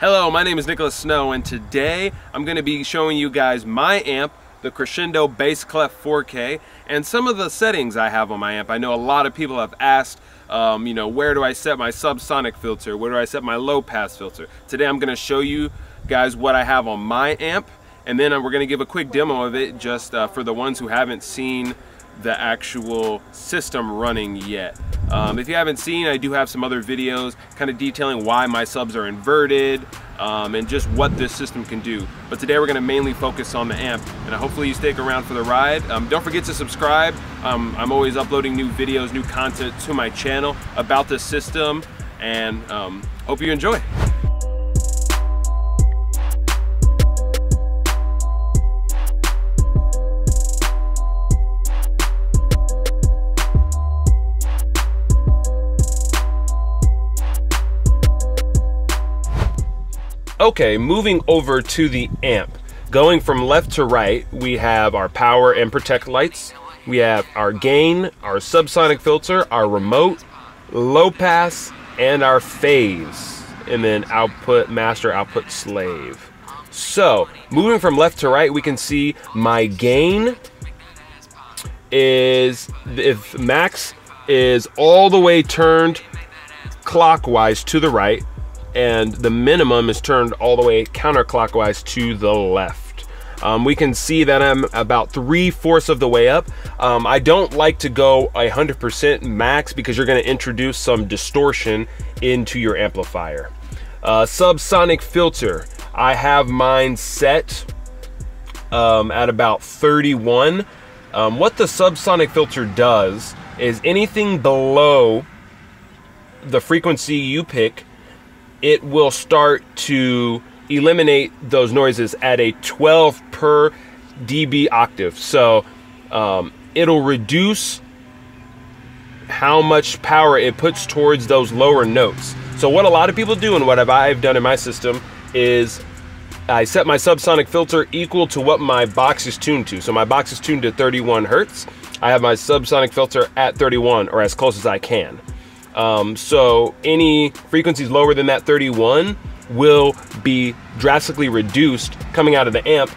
Hello, my name is Nicholas Snow and today I'm going to be showing you guys my amp, the Crescendo Bass Clef 4K, and some of the settings I have on my amp. I know a lot of people have asked, um, you know, where do I set my subsonic filter? Where do I set my low pass filter? Today I'm going to show you guys what I have on my amp and then we're going to give a quick demo of it just uh, for the ones who haven't seen the actual system running yet. Um, if you haven't seen, I do have some other videos kind of detailing why my subs are inverted um, and just what this system can do. But today we're gonna mainly focus on the amp and hopefully you stick around for the ride. Um, don't forget to subscribe. Um, I'm always uploading new videos, new content to my channel about this system and um, hope you enjoy. Okay, moving over to the amp. Going from left to right, we have our power and protect lights. We have our gain, our subsonic filter, our remote, low pass, and our phase. And then output master, output slave. So, moving from left to right, we can see my gain is, if max is all the way turned clockwise to the right, and the minimum is turned all the way counterclockwise to the left. Um, we can see that I'm about three-fourths of the way up. Um, I don't like to go 100% max because you're gonna introduce some distortion into your amplifier. Uh, subsonic filter, I have mine set um, at about 31. Um, what the subsonic filter does is anything below the frequency you pick it will start to eliminate those noises at a 12 per dB octave. So um, it'll reduce how much power it puts towards those lower notes. So what a lot of people do and what I've done in my system is I set my subsonic filter equal to what my box is tuned to. So my box is tuned to 31 hertz. I have my subsonic filter at 31 or as close as I can. Um, so any frequencies lower than that 31 will be drastically reduced coming out of the amp,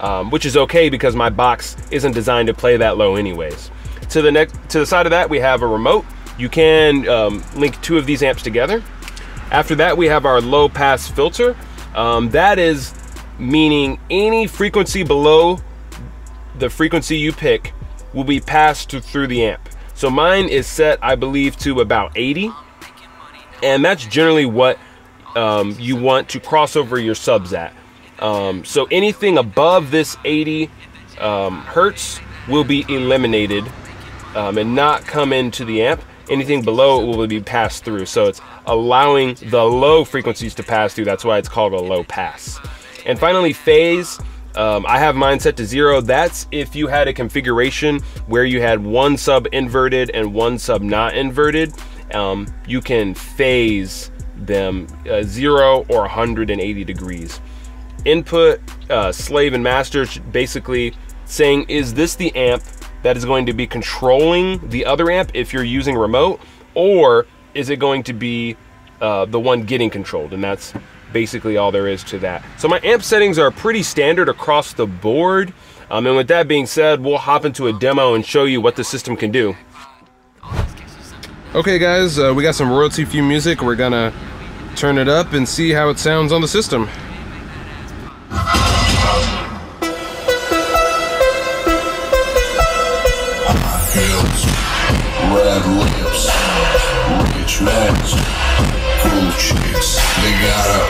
um, which is okay because my box isn't designed to play that low anyways. To the next, to the side of that, we have a remote. You can um, link two of these amps together. After that, we have our low pass filter. Um, that is meaning any frequency below the frequency you pick will be passed through the amp. So mine is set, I believe, to about 80. And that's generally what um, you want to cross over your subs at. Um, so anything above this 80 um, hertz will be eliminated um, and not come into the amp. Anything below it will be passed through. So it's allowing the low frequencies to pass through. That's why it's called a low pass. And finally, phase. Um, I have mine set to zero. That's if you had a configuration where you had one sub inverted and one sub not inverted. Um, you can phase them uh, zero or 180 degrees. Input, uh, slave, and master basically saying, is this the amp that is going to be controlling the other amp if you're using remote, or is it going to be uh, the one getting controlled? And that's basically all there is to that. So my amp settings are pretty standard across the board. Um, and with that being said, we'll hop into a demo and show you what the system can do. Okay guys, uh, we got some royalty free music. We're gonna turn it up and see how it sounds on the system. red lips, rich cool chicks. They got a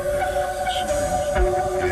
Yes.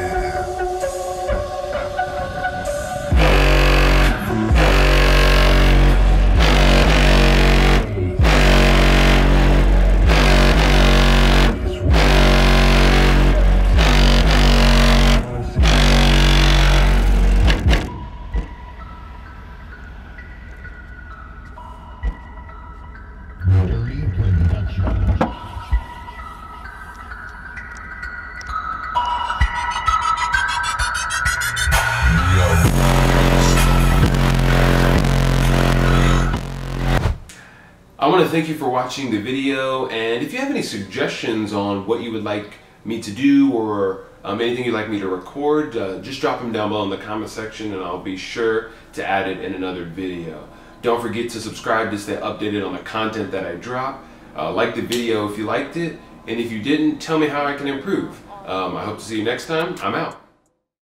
Want to thank you for watching the video and if you have any suggestions on what you would like me to do or um, anything you'd like me to record, uh, just drop them down below in the comment section and I'll be sure to add it in another video. Don't forget to subscribe to stay updated on the content that I drop. Uh, like the video if you liked it and if you didn't, tell me how I can improve. Um, I hope to see you next time. I'm out.